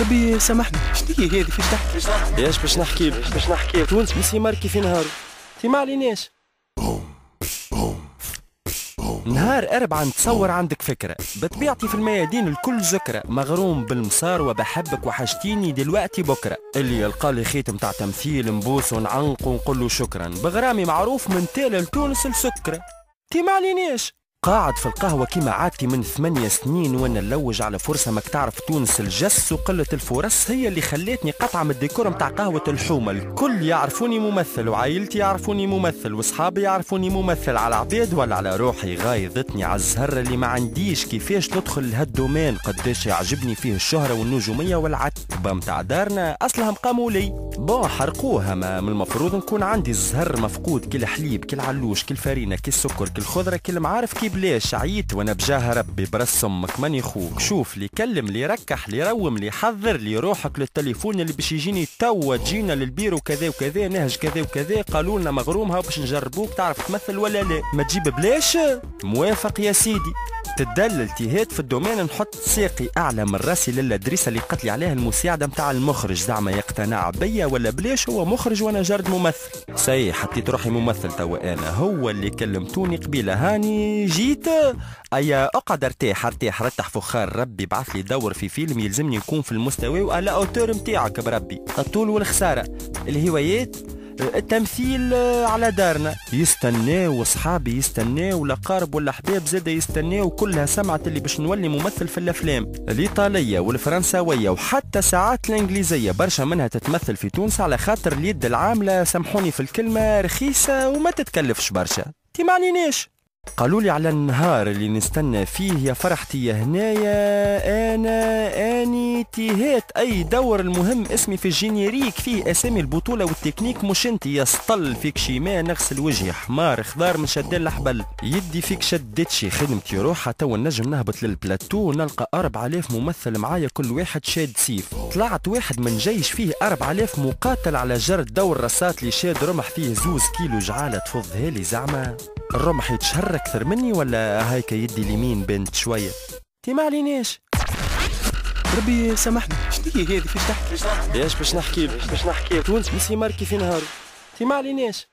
ربي سامحني شنو هي هذه فيش تحكي إيش باش نحكي؟ لك باش نحكي. لك تونس ميسي ماركي في نهار تي ما عليناش. نهار أربعة نتصور عندك فكرة. بطبيعتي في الميادين الكل ذكرى. مغروم بالمسار وبحبك وحشتيني دلوقتي بكرة. اللي يلقى لي خيط متاع تمثيل نبوس ونعنق ونقول له شكرا. بغرامي معروف من تالا لتونس لسكرة تي ما عليناش. قاعد في القهوة كيما عادتي من ثمانية سنين وأنا نلوج على فرصة ماك تعرف تونس الجس وقلة الفرص هي اللي خلتني قطعة من الديكور متاع قهوة الحومة. الكل يعرفوني ممثل وعائلتي يعرفوني ممثل وصحابي يعرفوني ممثل. على عبيد ولا على روحي غايضتني على الزهر اللي ما عنديش. كيفاش ندخل لهال domaine قداش يعجبني فيه الشهرة والنجومية والعتبة متاع دارنا. أصلها مقاموا لي بون حرقوها. ما من المفروض نكون عندي الزهر مفقود كل حليب كل علوش كل فرينة كل سكر كل خضرة كل معارف كي بلاش عييت وأنا بجاه ربي برس أمك ماني خوك. شوف لي كلم لي ركح لي روم لي حضر لي روحك للتليفون اللي باش يجيني توا. تجينا للبيرو كذا وكذا نهج كذا وكذا قالوا لنا مغروم هاو باش نجربوك تعرف تمثل ولا لا. ما تجيب بلاش؟ موافق يا سيدي. تدلل تيهات في ال domaine نحط ساقي أعلى من راسي لل adresse اللي قتلي لي عليها المساعدة متاع المخرج. زعما يقتنع بيا ولا بلاش هو مخرج وأنا جرد ممثل. صحيح حطيت روحي ممثل توا أنا. هو اللي كلمتوني قبيلة هاني جيت. ايا أقعد أرتاح أرتاح رتح فخار. ربي بعث لي دور في فيلم يلزمني يكون في المستوى و à la hauteur متاعك بربي. الطول والخسارة. الهوايات التمثيل على دارنا. يستناو وصحابي يستناو الاقارب والأحباب زاد يستناو كلها سمعت اللي باش نولي ممثل في الأفلام. الإيطالية والفرنساوية وحتى ساعات الإنجليزية. برشا منها تتمثل في تونس على خاطر اليد العاملة. سامحوني في الكلمة رخيصة وما تتكلفش برشا. تي ما عليناش قالوا لي على النهار اللي نستنى فيه يا فرحتي يا هنايا أنا أني تيهات أي دور المهم اسمي في ال générique فيه أسامي البطولة والتكنيك. مش أنت يا سطل فيك شي ما نغسل وجهي حمار خضار من شدان الحبل يدي فيك شدتشي خدمتي روحها. تو نجم نهبط للبلاتو. نلقى 4000 ممثل معايا كل واحد شاد سيف. طلعت واحد من جيش فيه 4000 مقاتل على جرد دور رصات اللي شاد رمح فيه زوز كيلو جعالة تفضها لي زعما. الرمح يتشهر أكثر مني ولا هيك يدي اليمين بنت شوية؟ تي ما عليناش ربي سامحني. شنو هي هذه؟ فيش تحكي؟ إيش باش نحكي؟ باش نحكي تونس ميسي ماركي في نهار تي ما عليناش